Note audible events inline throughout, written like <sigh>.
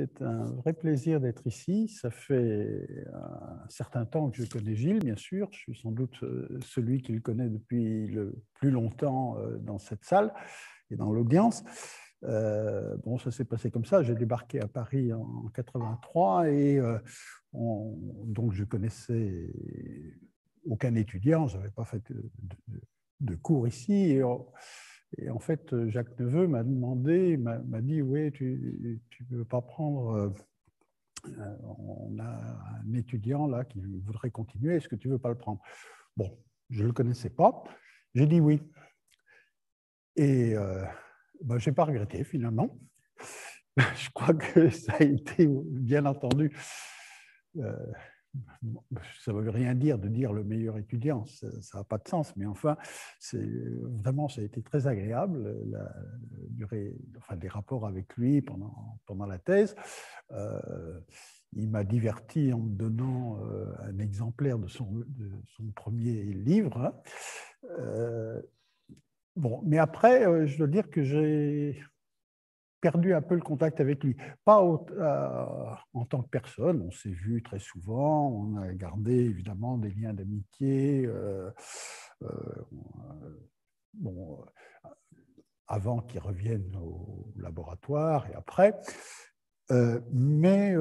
C'est un vrai plaisir d'être ici. Ça fait un certain temps que je connais Gilles, bien sûr. Je suis sans doute euh, celui qui le connaît depuis le plus longtemps euh, dans cette salle et dans l'audience. Euh, bon, ça s'est passé comme ça. J'ai débarqué à Paris en 83 et donc je connaissais aucun étudiant. Je n'avais pas fait de, cours ici. Et, et en fait, euh, Jacques Neveu m'a demandé, m'a dit, oui, tu ne veux pas prendre, euh, euh, on a un étudiant là qui voudrait continuer, est-ce que tu ne veux pas le prendre? Bon, je ne le connaissais pas, j'ai dit oui. Et ben, je n'ai pas regretté finalement. <laughs> Je crois que ça a été, bien entendu, ça ne veut rien dire de dire le meilleur étudiant, ça n'a pas de sens, mais enfin, vraiment, ça a été très agréable, la durée, enfin, des rapports avec lui pendant, pendant la thèse. Euh, il m'a diverti en me donnant euh, un exemplaire de son, de son premier livre. Hein. Euh, bon, mais après, je dois dire que j'ai perdu un peu le contact avec lui. Pas euh, en tant que personne, on s'est vu très souvent, on a gardé évidemment des liens d'amitié. Euh, euh, avant qu'il revienne au laboratoire et après. mais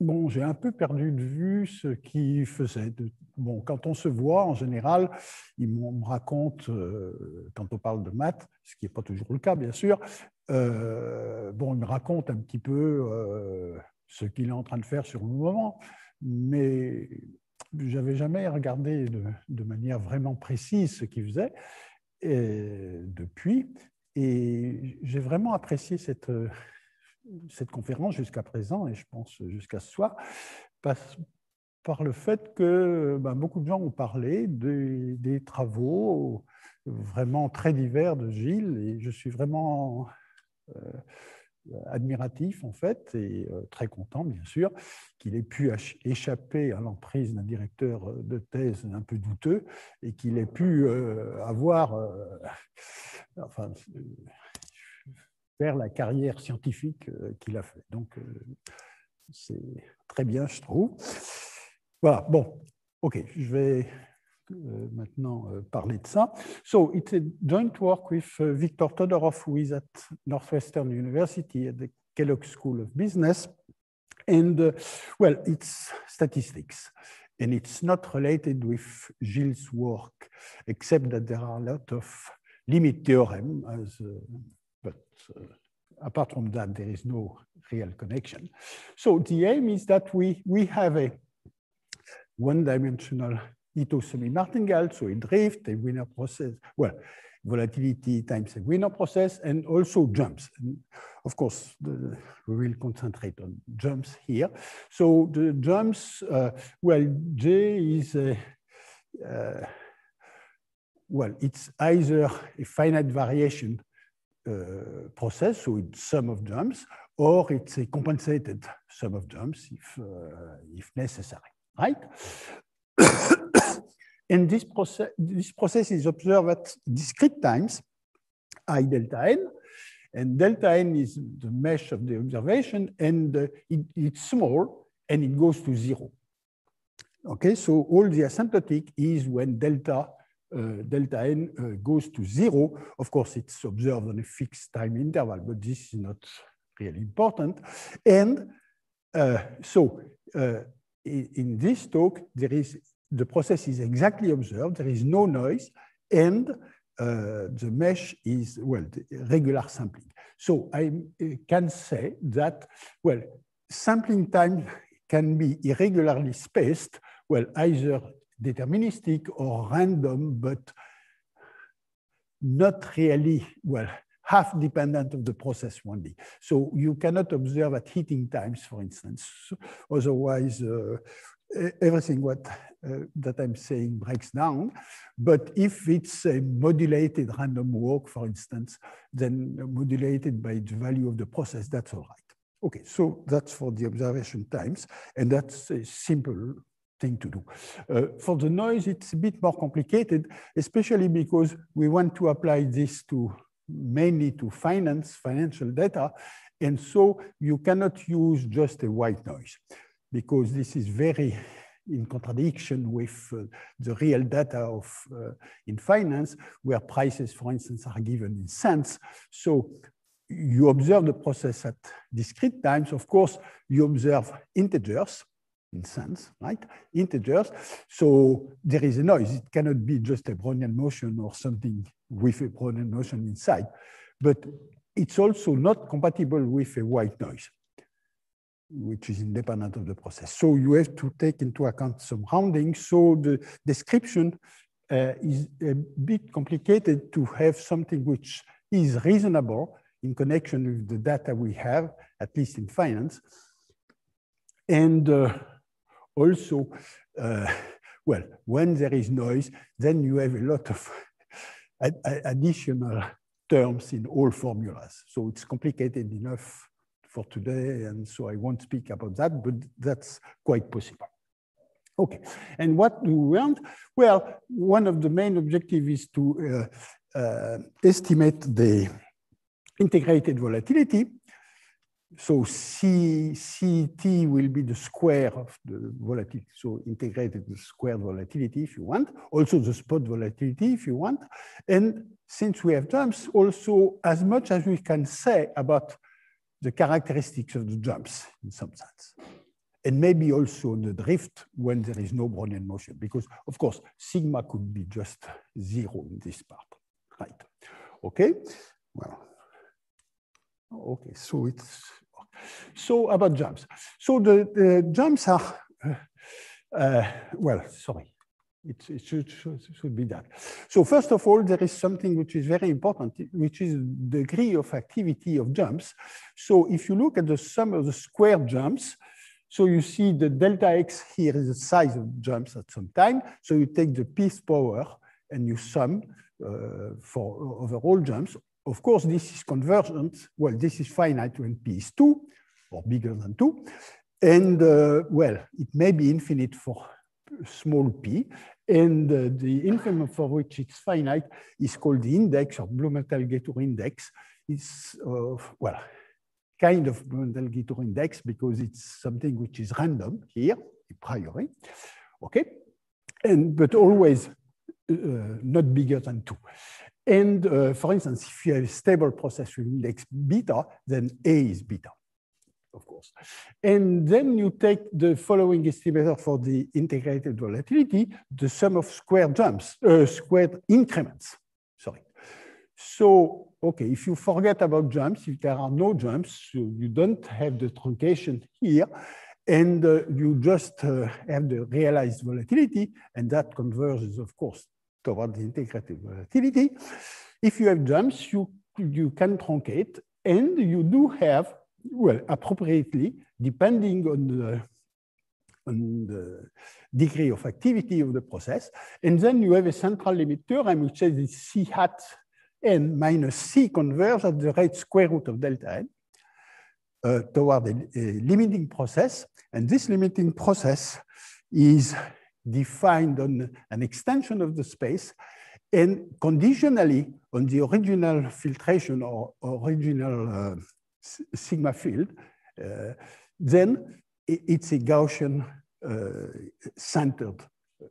bon, j'ai un peu perdu de vue ce qu'il faisait. Bon, quand on se voit, en général, il me raconte, euh, quand on parle de maths, ce qui n'est pas toujours le cas, bien sûr, euh, bon, il me raconte un petit peu euh, ce qu'il est en train de faire sur le moment, mais j'avais jamais regardé de, manière vraiment précise ce qu'il faisait et, depuis, et j'ai vraiment apprécié cette cette conférence jusqu'à présent, et je pense jusqu'à ce soir, passe par le fait que ben, beaucoup de gens ont parlé des, travaux vraiment très divers de Gilles, et je suis vraiment euh, admiratif en fait, et euh, très content bien sûr, qu'il ait pu échapper à l'emprise d'un directeur de thèse un peu douteux, et qu'il ait pu euh, avoir, la carrière scientifique euh, qu'il a fait. Donc, euh, c'est très bien, je trouve. Voilà, bon, OK, je vais euh, maintenant parler de ça. So, it's a joint work with Victor Todorov, who is at Northwestern University at the Kellogg School of Business. And, uh, well, it's statistics. And it's not related with Gilles' work, except that there are a lot of limit theorem, as uh, uh, apart from that, there is no real connection. So the aim is that we, we have a one-dimensional Ito semi-martingale, so a drift, a Wiener process, well, volatility times a Wiener process, and also jumps. And of course, the, we will concentrate on jumps here. So the jumps, uh, well, J is a, uh, well, it's either a finite variation process, so it's sum of jumps, or it's a compensated sum of jumps if, uh, if necessary, right? <coughs> and this process, this process is observed at discrete times, i delta n, and delta n is the mesh of the observation, and uh, it, it's small, and it goes to zero. Okay, so all the asymptotic is when delta delta n uh, goes to zero. Of course, it's observed on a fixed time interval, but this is not really important. And uh, so in this talk, there is the process is exactly observed. There is no noise, and uh, the mesh is well regular sampling. So I can say that well, sampling time can be irregularly spaced. Well, either deterministic or random, but not really, well, half dependent of the process only. So you cannot observe at heating times, for instance. Otherwise, uh, everything what uh, that I'm saying breaks down. But if it's a modulated random walk, for instance, then modulated by the value of the process, that's all right. Okay, so that's for the observation times, and that's a simple thing to do. Uh, for the noise, it's a bit more complicated, especially because we want to apply this to mainly to finance, financial data, And so you cannot use just a white noise because this is very in contradiction with uh, the real data of uh, in finance, where prices, for instance, are given in cents. So you observe the process at discrete times. Of course, you observe integers in cents, right? Integers. So there is a noise. It cannot be just a Brownian motion or something with a Brownian motion inside. But it's also not compatible with a white noise which is independent of the process. So you have to take into account some rounding. So the description uh, is a bit complicated to have something which is reasonable in connection with the data we have, at least in finance. And uh, also, uh, well, when there is noise, then you have a lot of additional terms in all formulas. So it's complicated enough for today, and so I won't speak about that, but that's quite possible. Okay, and what do we want? Well, one of the main objectives is to uh, uh, estimate the integrated volatility. So C, CT will be the square of the volatility, so integrated the square volatility if you want, also the spot volatility if you want. And since we have jumps, also as much as we can say about the characteristics of the jumps in some sense. And maybe also the drift when there is no Brownian motion, because of course, sigma could be just zero in this part, right? Okay, well, okay, so it's, so about jumps. So the, the jumps are, uh, uh, well, sorry, it, it should, should, should, be that. So first of all, there is something which is very important, which is the degree of activity of jumps. So if you look at the sum of the square jumps, so you see the delta x here is the size of jumps at some time. So you take the pth power and you sum uh, for overall jumps. Of course, this is convergent. Well, this is finite when p is 2 or bigger than 2. And uh, well, it may be infinite for small p, and uh, the infimum for which it's finite is called the index or Blumenthal-Getoor index. It's, uh, well, kind of Blumenthal-Getoor index because it's something which is random here, a priori, okay? And, but always uh, not bigger than two. And uh, for instance, if you have a stable process with index beta, then A is beta of course. And then you take the following estimator for the integrated volatility, the sum of square jumps, uh, squared increments, sorry. So, okay, if you forget about jumps, if there are no jumps, so you don't have the truncation here, and uh, you just uh, have the realized volatility, and that converges, of course, toward the volatility. If you have jumps, you, you can truncate, and you do have well, appropriately, depending on the, on the degree of activity of the process. And then you have a central limit theorem, which says that C hat n minus C converge at the rate square root of delta n uh, toward a, a, limiting process. And this limiting process is defined on an extension of the space and conditionally on the original filtration or original uh, sigma field, uh, then it's a Gaussian uh, centered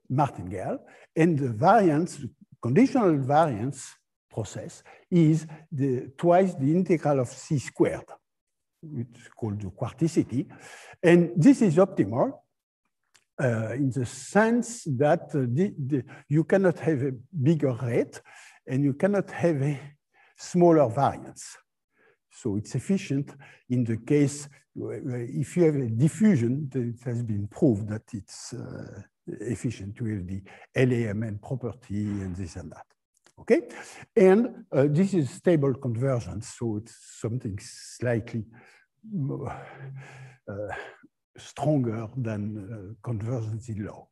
martingale. And the variance, conditional variance process is the, twice the integral of c squared, which is called the quarticity. And this is optimal uh, in the sense that uh, the, the, you cannot have a bigger rate and you cannot have a smaller variance. So it's efficient in the case, if you have a diffusion, it has been proved that it's uh, efficient to have the LAMN property and this and that. Okay, and uh, this is stable convergence, so it's something slightly uh, stronger than uh, convergence in law,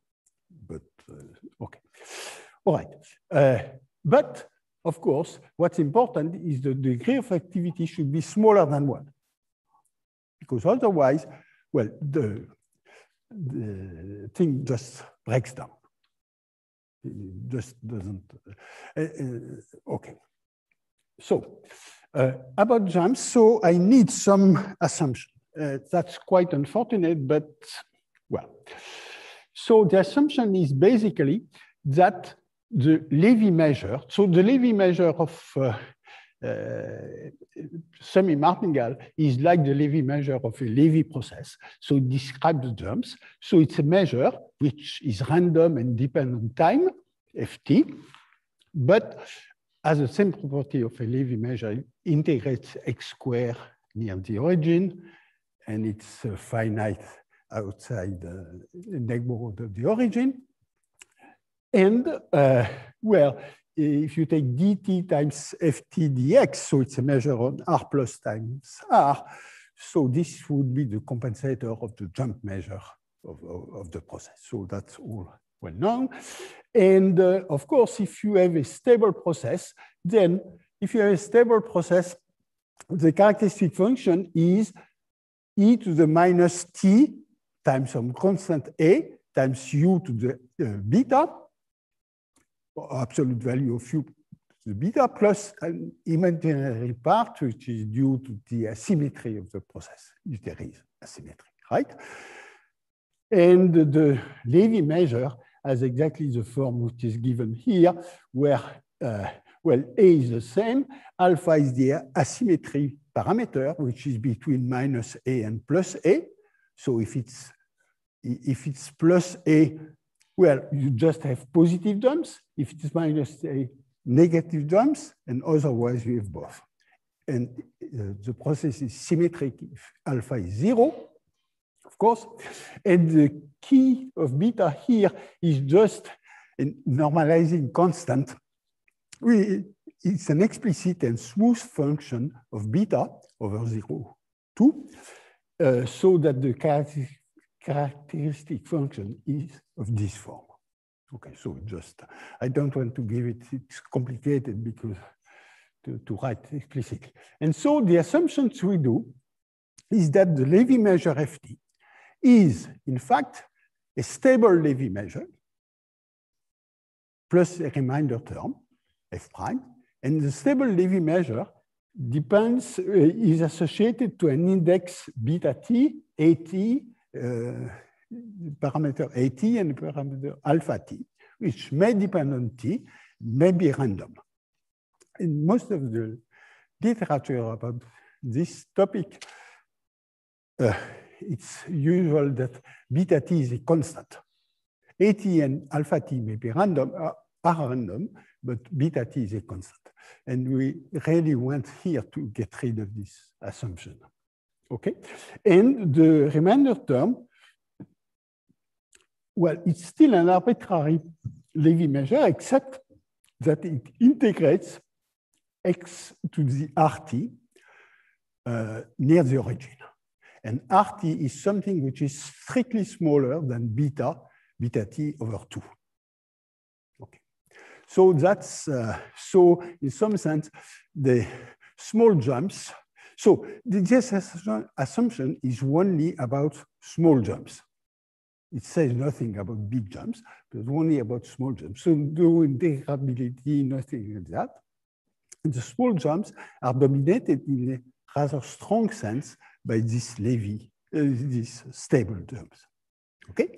but uh, okay. All right, uh, but of course, what's important is the degree of activity should be smaller than one. Because otherwise, well, the, the thing just breaks down. It just doesn't. Uh, uh, okay. So, Uh, about jumps, so I need some assumption. Uh, that's quite unfortunate, but well. So the assumption is basically that the Levy measure, so the Levy measure of uh, uh, semi-martingale is like the Levy measure of a Levy process. So it describes the jumps. So it's a measure which is random and dependent on time, ft, but has the same property of a Levy measure, it integrates x squared near the origin, and it's uh, finite outside the neighborhood of the origin. And, uh, well, if you take dt times ft dx, so it's a measure on r plus times r, so this would be the compensator of the jump measure of, of, of the process. So that's all well known. And uh, of course, if you have a stable process, then if you have a stable process, the characteristic function is e to the minus t times some constant a times u to the uh, beta, absolute value of u to the beta, plus an imaginary part, which is due to the asymmetry of the process, if there is asymmetry, right? And the Levy measure has exactly the form which is given here, where, uh, well, A is the same, alpha is the asymmetry parameter, which is between minus A and plus A. So if it's, if it's plus A, well, you just have positive jumps. If it's minus A, negative jumps, and otherwise you have both. And uh, the process is symmetric if alpha is zero, of course. And the key of beta here is just a normalizing constant. We, it's an explicit and smooth function of beta over 0, 2, uh, so that the characteristic function is of this form. Okay, so just, I don't want to give it, it's complicated because to, to write explicitly. And so the assumptions we do is that the Levy measure FT is, in fact, a stable Levy measure plus a reminder term, f prime. And the stable Levy measure depends, uh, is associated to an index beta t, at, uh, parameter at and parameter alpha t, which may depend on t, may be random. In most of the literature about this topic, uh, it's usual that beta t is a constant. At and alpha t may be random, random, but beta t is a constant. And we really want here to get rid of this assumption. Okay? And the remainder term, well, it's still an arbitrary Levy measure, except that it integrates x to the RT uh, near the origin. And RT is something which is strictly smaller than beta, beta t over 2. So that's, uh, so in some sense, the small jumps, so this assumption is only about small jumps. It says nothing about big jumps, but only about small jumps. So no integrability, nothing like that. And the small jumps are dominated in a rather strong sense by this Levy, uh, these stable terms. Okay.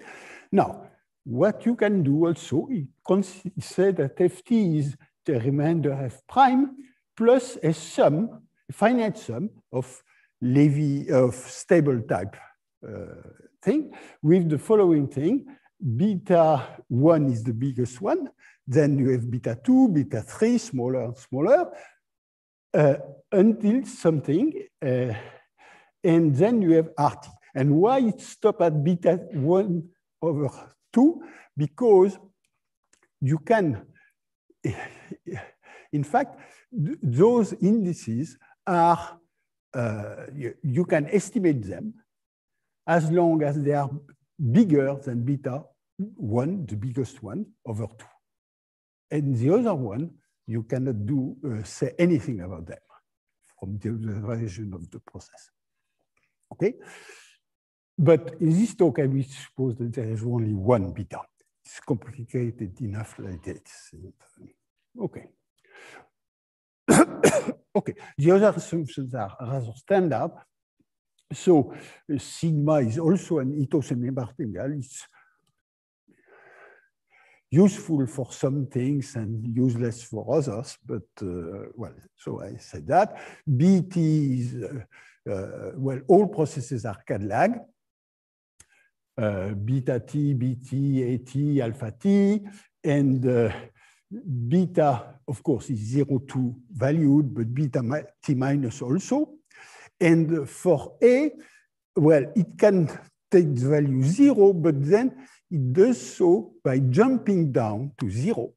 Now, what you can do also is say that ft is the remainder f prime plus a sum, a finite sum of Levy of stable type uh, thing with the following thing. Beta 1 is the biggest one. Then you have beta 2, beta 3, smaller and smaller, uh, until something uh, and then you have RT. And why it stop at beta 1 over 2? Because you can, in fact, those indices are, uh, you, you, can estimate them as long as they are bigger than beta 1, the biggest one, over 2. And the other one, you cannot do uh, say anything about them from the observation of the process. Okay? But in this talk, I will suppose that there is only one beta. It's complicated enough like this. Okay. <coughs> Okay, the other assumptions are rather standard. So sigma is also an Ito semi-martingale. It's useful for some things and useless for others, but uh, well, so I said that. BT is, uh, uh, well, all processes are CAD-lag. Uh, beta T, BT, AT, alpha T, and uh, beta, of course, is 0 to valued, but beta T minus also. And for A, well, it can take the value 0, but then it does so by jumping down to 0.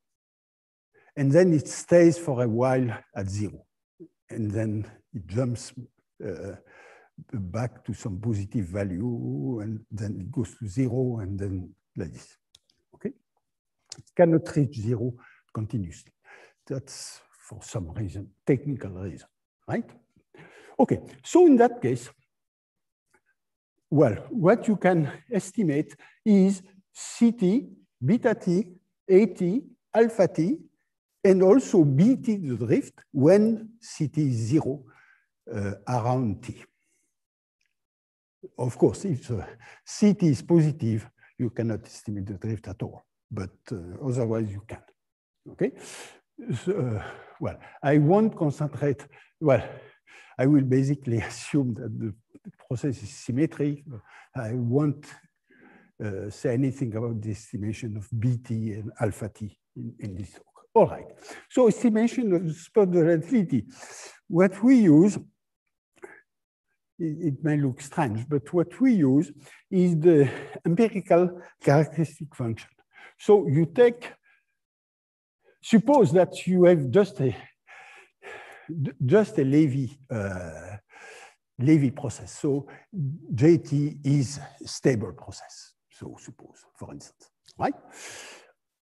And then it stays for a while at 0. And then it jumps uh, back to some positive value, and then it goes to 0, and then like this. Okay? It cannot reach 0 continuously. That's for some reason, technical reason, right? Okay, so in that case, well, what you can estimate is CT, beta T, AT, alpha T, and also BT the drift when CT is zero uh, around T. Of course, if uh, CT is positive, you cannot estimate the drift at all, but uh, otherwise you can. Okay? So, uh, well, I won't concentrate, well, I will basically <laughs> assume that the process is symmetric. I won't uh, say anything about the estimation of BT and alpha T in, in this talk. All right, so estimation of spot volatility. What we use, it, may look strange, but what we use is the empirical characteristic function. So you take, suppose that you have just a just a Levy uh, Levy process. So JT is a stable process. So suppose, for instance, right?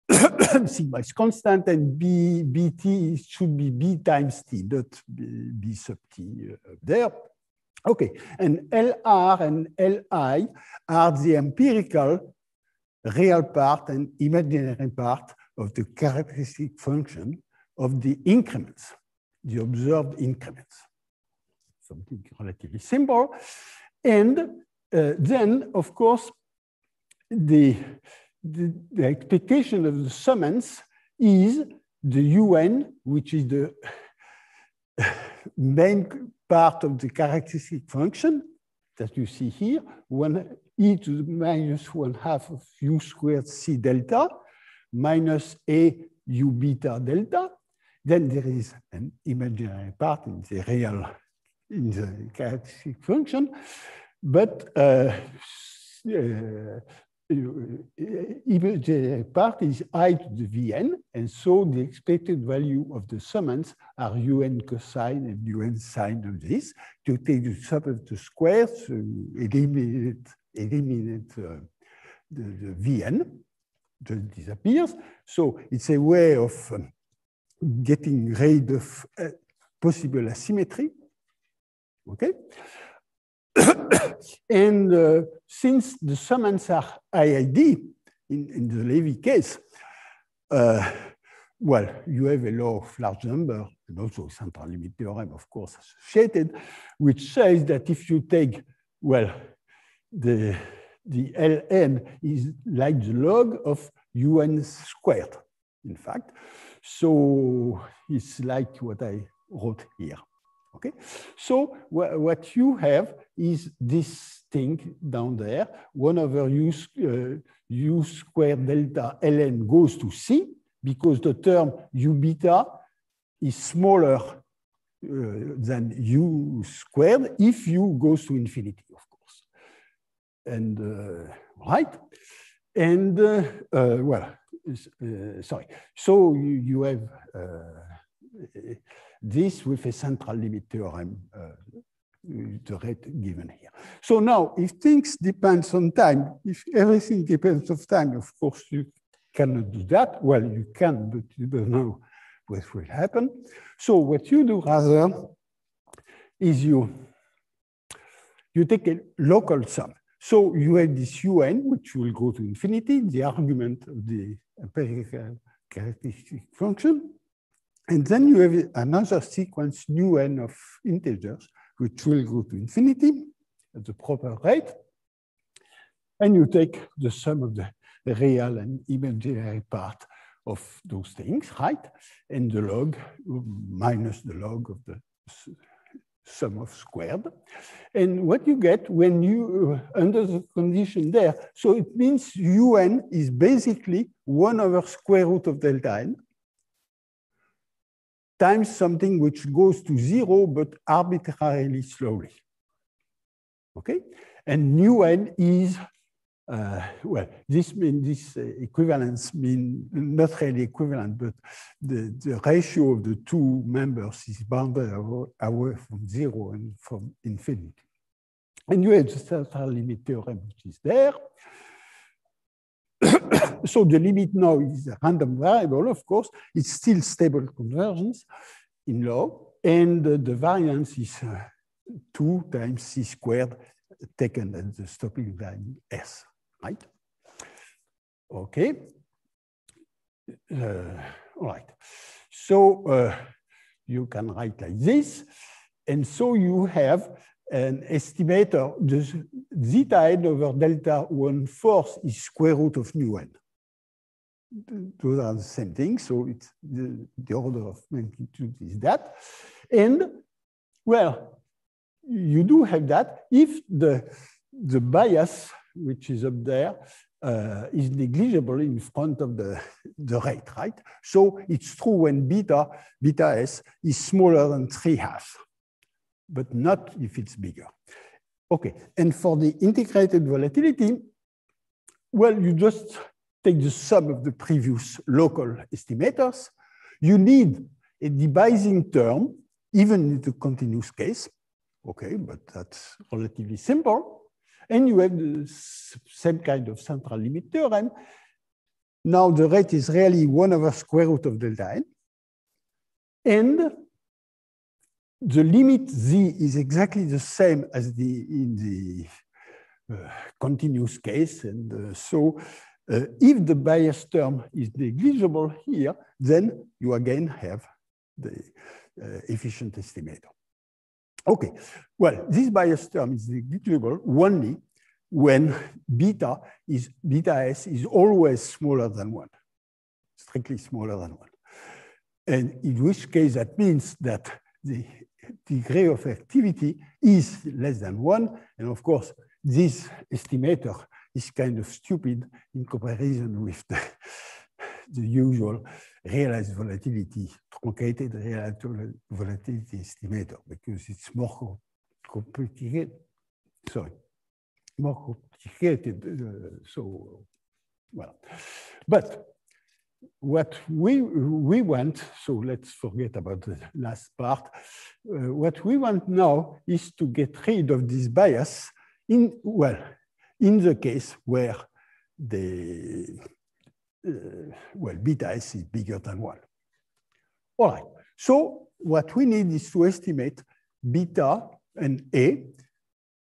<coughs> sigma is constant and B, BT should be B times T, not B, B sub T uh, there. Okay, and LR and LI are the empirical real part and imaginary part of the characteristic function of the increments the observed increments. Something relatively simple. And uh, then, of course, the, the, the, expectation of the summands is the UN, which is the main part of the characteristic function that you see here, one e to the minus one half of u squared c delta minus a u beta delta. Then there is an imaginary part in the real, in the characteristic function, but uh, uh, imaginary part is i to the vn, and so the expected value of the summands are un cosine and un sine of this. To take the sum of the squares, so eliminate, eliminate uh, the, the vn, just disappears. So it's a way of um, getting rid of uh, possible asymmetry. Okay? <coughs> and uh, since the summands are IID in, in the Levy case, uh, well, you have a law of large number and also central limit theorem, of course, associated, which says that if you take, well, the, the ln is like the log of un squared, in fact. So it's like what I wrote here. Okay, so wh what you have is this thing down there, one over u, uh, u squared delta ln goes to c because the term u beta is smaller uh, than u squared if u goes to infinity, of course. And uh, right, and uh, uh, well, uh, sorry. So you, you have uh, this with a central limit theorem, uh, the rate given here. So now, if things depends on time, if everything depends on time, of course you cannot do that. Well, you can, but you don't know what will happen. So what you do rather is you you take a local sum. So you have this un, which will go to infinity, the argument of the empirical characteristic function. And then you have another sequence nu n of integers, which will go to infinity at the proper rate. And you take the sum of the real and imaginary part of those things, right? And the log minus the log of the sum of squared. And what you get when you, uh, under the condition there, so it means un is basically 1 over square root of delta n times something which goes to zero, but arbitrarily slowly. Okay? And nu n is uh, well, this mean this uh, equivalence mean not really equivalent, but the, the ratio of the two members is bounded away from zero and from infinity. And you have the central limit theorem, which is there. <coughs> so the limit now is a random variable, of course. It's still stable convergence in law, and the variance is uh, 2 times c squared taken at the stopping value s right? Okay. Uh, all right. So uh, you can write like this. And so you have an estimator, the zeta n over delta 1 force is square root of nu n. Those are the same thing. So it's the, the order of magnitude is that. And well, you do have that if the, the bias which is up there, uh, is negligible in front of the, the rate, right? So it's true when beta, beta s is smaller than 3 halves, but not if it's bigger. Okay, and for the integrated volatility, well, you just take the sum of the previous local estimators. You need a debiasing term, even in the continuous case. Okay, but that's relatively simple. And you have the same kind of central limit theorem. Now the rate is really 1 over square root of delta n. And the limit z is exactly the same as the in the uh, continuous case. And uh, so uh, if the bias term is negligible here, then you again have the uh, efficient estimator. Okay, well, this bias term is negligible only when beta is beta s is always smaller than one, strictly smaller than one. And in which case that means that the degree of activity is less than one. And of course, this estimator is kind of stupid in comparison with the, <laughs> the usual realized volatility, truncated realized volatility estimator, because it's more complicated. Sorry, more complicated. Uh, so, well, but what we we want. So let's forget about the last part. Uh, what we want now is to get rid of this bias. In well, in the case where the uh, well, beta s is bigger than one. All right, so what we need is to estimate beta and A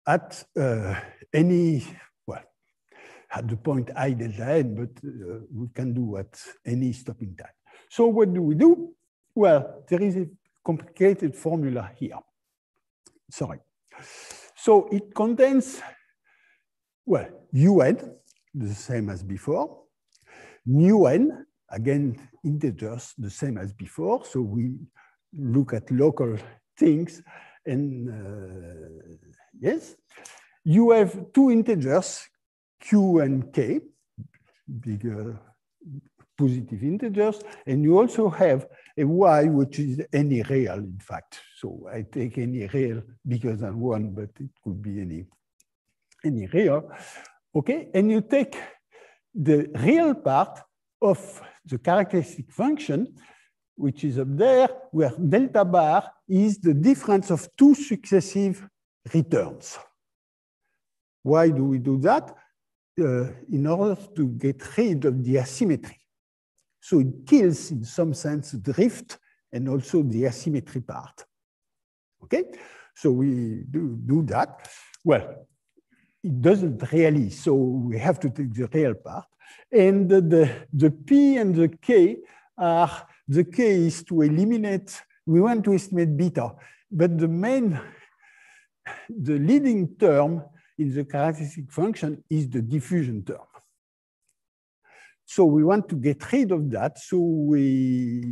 at uh, any, at the point i n, but uh, we can do at any stopping time. So what do we do? Well, there is a complicated formula here. Sorry. So it contains, well, un, the same as before, nu n, again, integers, the same as before. So we look at local things and uh, yes. You have two integers, q and k, bigger positive integers, and you also have a y, which is any real, in fact. So I take any real bigger than one, but it could be any, any real. Okay, and you take the real part of the characteristic function, which is up there, where delta bar is the difference of two successive returns. Why do we do that? Uh, in order to get rid of the asymmetry. So it kills, in some sense, drift and also the asymmetry part. Okay, so we do, do that. Well, it doesn't really, so we have to take the real part. And the, the, P and the K are the case to eliminate, we want to estimate beta, but the main, the leading term in the characteristic function is the diffusion term. So we want to get rid of that. So we,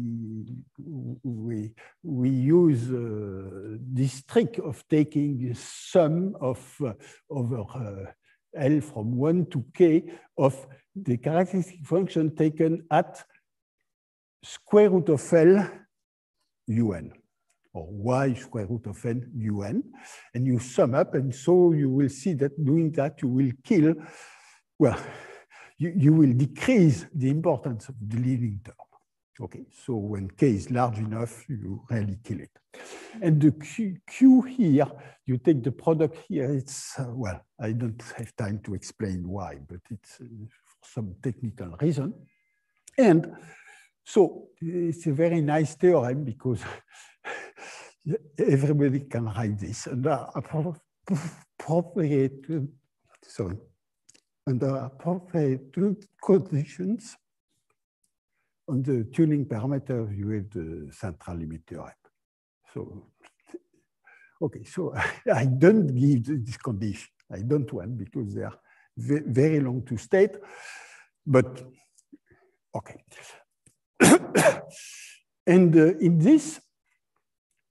we, we use uh, this trick of taking sum of uh, over uh, L from 1 to k of the characteristic function taken at square root of L un or y square root of n un, and you sum up, and so you will see that doing that you will kill, well, you, you will decrease the importance of the leading term. Okay, so when k is large enough, you really kill it. And the q, q here, you take the product here, it's, uh, well, I don't have time to explain why, but it's uh, for some technical reason. And so it's a very nice theorem because <laughs> everybody can write this under appropriate, sorry, under appropriate conditions on the tuning parameter, you have the central limit theorem. So, okay, so <laughs> I don't give this condition. I don't want because they are very long to state, but okay. <coughs> and uh, in this,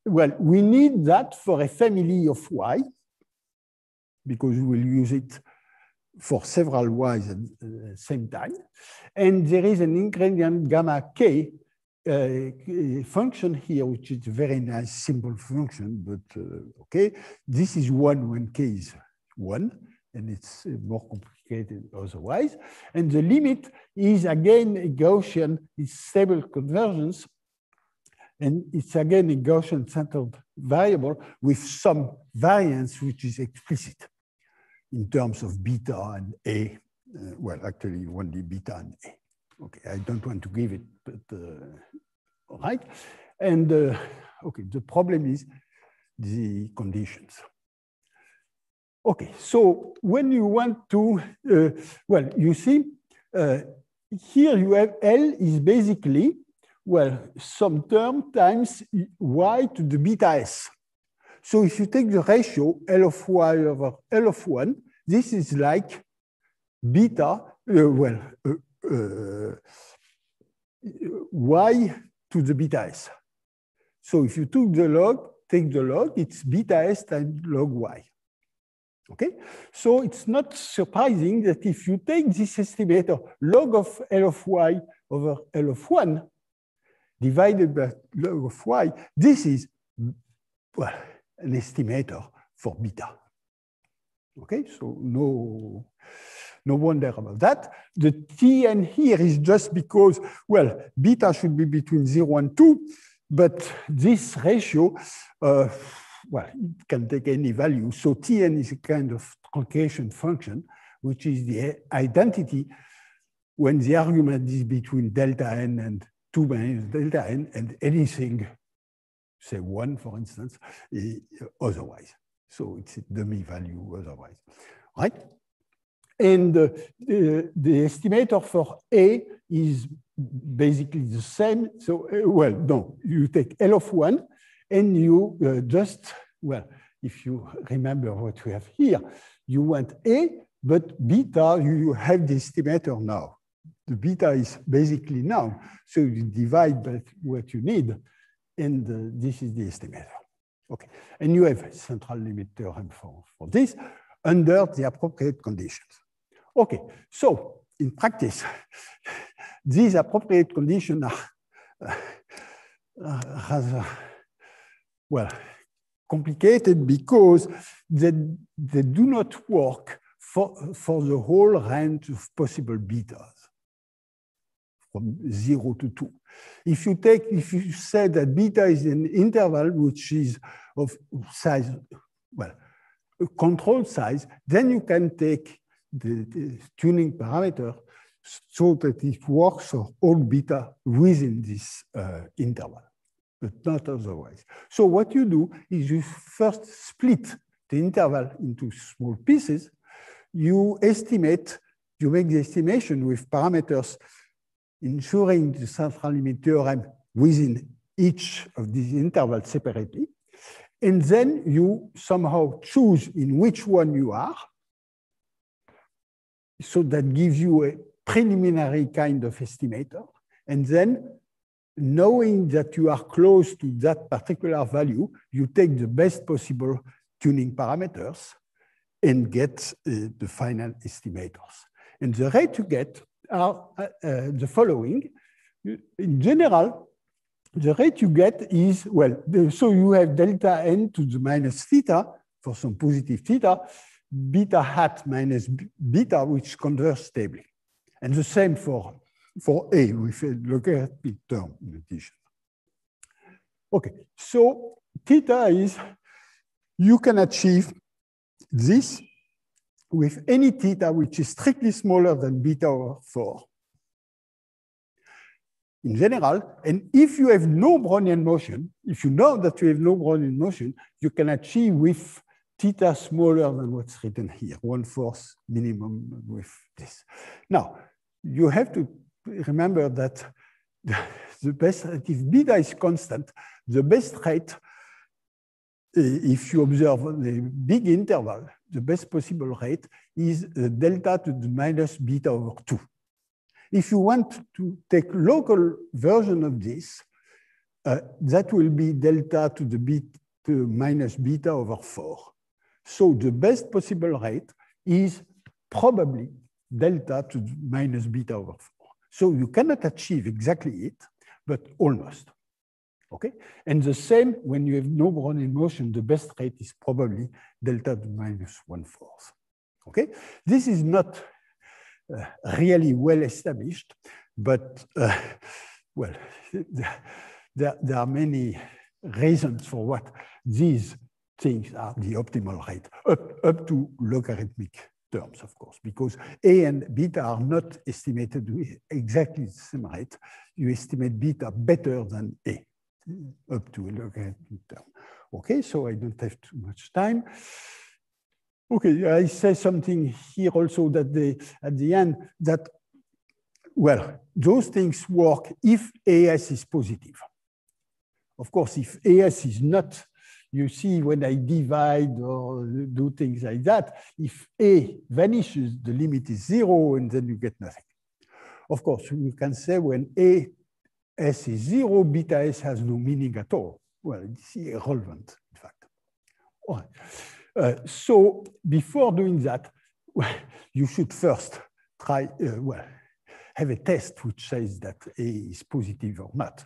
well, we need that for a family of y because we will use it for several y's at the same time. And there is an ingredient gamma k uh, function here, which is a very nice simple function, but uh, okay. This is one when k is one, and it's more complicated otherwise. And the limit is again a Gaussian, it's stable convergence, and it's again a Gaussian-centered variable with some variance which is explicit in terms of beta and A. Uh, well, actually, only beta and A. Okay, I don't want to give it, but uh, all right. And uh, okay, the problem is the conditions. Okay, so when you want to, uh, well, you see, uh, here you have L is basically, well, some term times y to the beta s. So if you take the ratio L of y over L of 1, this is like beta, uh, well, uh, uh, y to the beta s. So if you took the log, take the log, it's beta s times log y. Okay, so it's not surprising that if you take this estimator log of L of y over L of 1 divided by log of y, this is well, an estimator for beta. Okay, so no, no wonder about that. The Tn here is just because, well, beta should be between 0 and 2, but this ratio, uh, well, it can take any value. So Tn is a kind of truncation function, which is the identity when the argument is between delta n and 2 minus delta n and anything say one, for instance, otherwise. So it's a dummy value otherwise, right? And uh, the, the estimator for A is basically the same. So, uh, well, no, you take L of one and you uh, just, well, if you remember what we have here, you want A, but beta, you have the estimator now. The beta is basically now. So you divide by what you need and uh, this is the estimator. Okay, and you have a central limit theorem for, for this under the appropriate conditions. Okay, so in practice, <laughs> these appropriate conditions are uh, rather, well, complicated because they, they do not work for, for the whole range of possible betas from zero to two. If you take, if you say that beta is an interval which is of size, well, control size, then you can take the, the tuning parameter so that it works for all beta within this uh, interval, but not otherwise. So what you do is you first split the interval into small pieces. You estimate, you make the estimation with parameters ensuring the central limit theorem within each of these intervals separately. And then you somehow choose in which one you are. So that gives you a preliminary kind of estimator. And then knowing that you are close to that particular value, you take the best possible tuning parameters and get uh, the final estimators. And the rate you get are uh, uh, the following. In general, the rate you get is, well, so you have delta n to the minus theta for some positive theta, beta hat minus beta, which converges stably. And the same for, for A with a logarithmic term in addition. Okay, so theta is, you can achieve this with any theta which is strictly smaller than beta over 4 in general. And if you have no Brownian motion, if you know that you have no Brownian motion, you can achieve with theta smaller than what's written here, one fourth minimum with this. Now, you have to remember that <laughs> the best rate, if beta is constant, the best rate, eh, if you observe the big interval, the best possible rate is delta to the minus beta over 2. If you want to take local version of this, uh, that will be delta to the beta to minus beta over 4. So the best possible rate is probably delta to minus beta over 4. So you cannot achieve exactly it, but almost. Okay? And the same when you have no Brownian motion, the best rate is probably delta to minus one fourth. Okay? This is not uh, really well established, but uh, well, <laughs> there, there are many reasons for what these things are the optimal rate, up, up to logarithmic terms, of course, because A and beta are not estimated with exactly the same rate. You estimate beta better than A, up to a logarithmic term. Okay, so I don't have too much time. Okay, I say something here also that they, at the end that, well, those things work if AS is positive. Of course, if AS is not, you see when I divide or do things like that, if A vanishes, the limit is zero and then you get nothing. Of course, you can say when A S is zero, beta S has no meaning at all. Well, it's irrelevant, in fact. All right. Uh, so before doing that, well, <laughs> you should first try, uh, well, have a test which says that A is positive or not.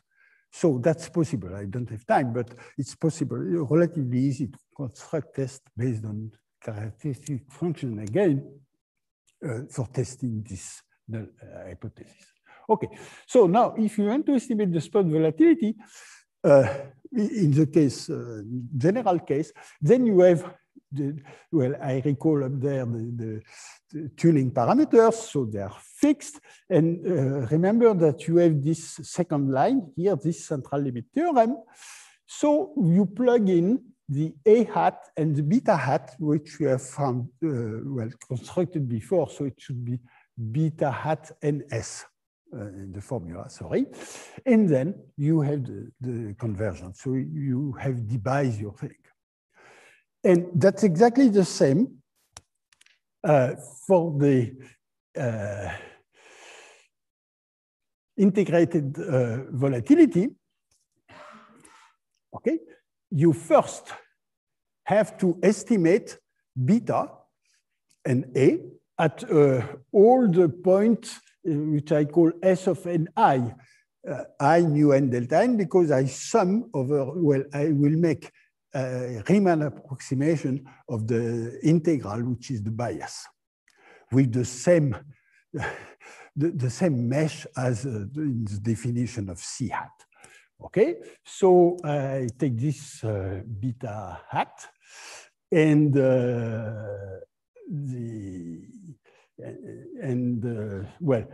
So that's possible. I don't have time, but it's possible, relatively easy to construct tests based on characteristic function again uh, for testing this null uh, hypothesis. Okay, so now if you want to estimate the spot volatility, uh, in the case, uh, general case, then you have the, well, I recall up there the, the, the, tuning parameters, so they are fixed. And uh, remember that you have this second line here, this central limit theorem. So you plug in the A hat and the beta hat, which we have found, uh, well, constructed before. So it should be beta hat. Uh, in the formula, sorry. And then you have the, the conversion. So you have devised your thing. And that's exactly the same uh, for the uh, integrated uh, volatility. Okay, you first have to estimate beta and A at uh, all the points uh, which I call S of n i, uh, i nu n delta n, because I sum over, well, I will make uh, Riemann approximation of the integral, which is the bias, with the same, <laughs> the, the same mesh as uh, in the definition of C hat. Okay, so I take this uh, beta hat and uh, the and uh, well,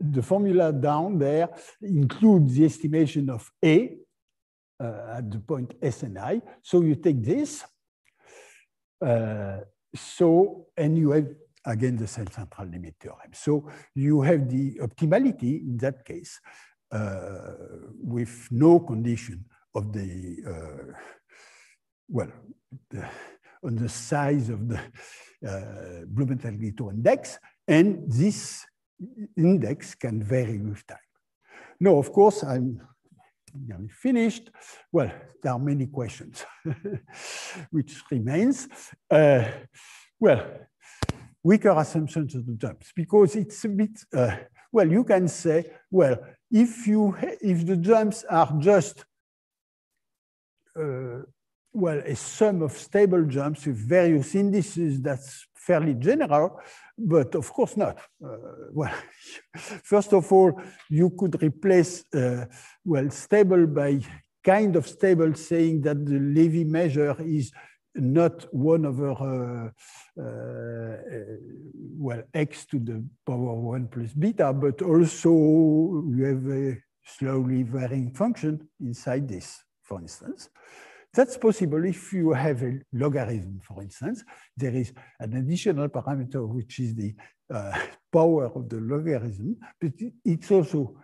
the formula down there includes the estimation of A uh, at the point S and I. So you take this. Uh, so, and you have again the same central limit theorem. So you have the optimality in that case uh, with no condition of the, uh, well, the, on the size of the Blumenthal-Getoor index, and this index can vary with time. Now, of course, I'm nearly finished. Well, there are many questions, <laughs> which remains. Uh, well, weaker assumptions of the jumps, because it's a bit, uh, well, you can say, well, if you if the jumps are just uh, well a sum of stable jumps with various indices, that's fairly general, but of course not. Uh, well, <laughs> first of all, you could replace uh, well stable by kind of stable, saying that the Levy measure is not 1 over uh, uh, well x to the power 1 plus beta, but also you have a slowly varying function inside this, for instance. That's possible if you have a logarithm, for instance. There is an additional parameter, which is the uh, power of the logarithm, but it's also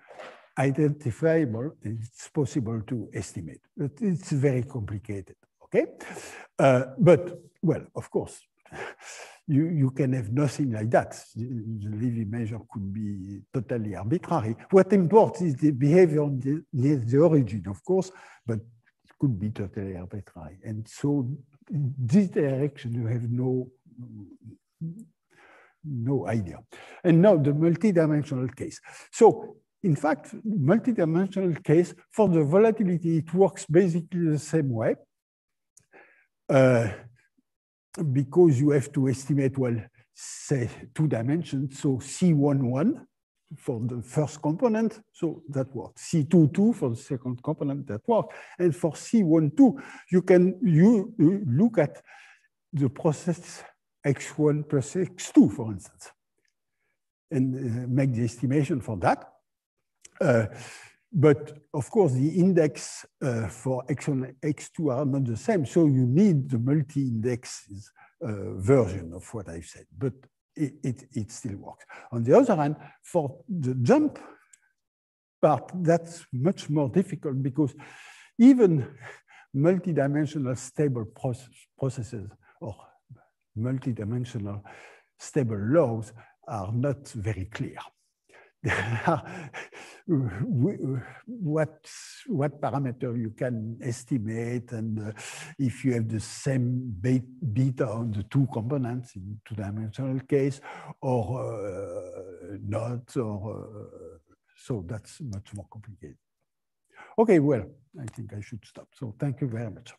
identifiable and it's possible to estimate. But it's very complicated, okay? Uh, but, well, of course, you, you can have nothing like that. The Levy measure could be totally arbitrary. What imports is the behavior near the origin, of course, but could be totally arbitrary. And so in this direction, you have no, no idea. And now the multidimensional case. So in fact, multidimensional case, for the volatility, it works basically the same way. Uh, because you have to estimate, well, say two dimensions, so C11 for the first component, so that works. C22 for the second component, that works. And for C12, you can you, you look at the process x1 plus x2, for instance, and uh, make the estimation for that. Uh, but of course, the index uh, for x1 and x2 are not the same. So you need the multi-index uh, version of what I've said, but it, it, it, still works. On the other hand, for the jump part, that's much more difficult because even multidimensional stable process, processes or multidimensional stable laws are not very clear. <laughs> what what parameter you can estimate and uh, if you have the same beta on the two components in two-dimensional case or uh, not or uh, so that's much more complicated. Okay well i think i should stop. So thank you very much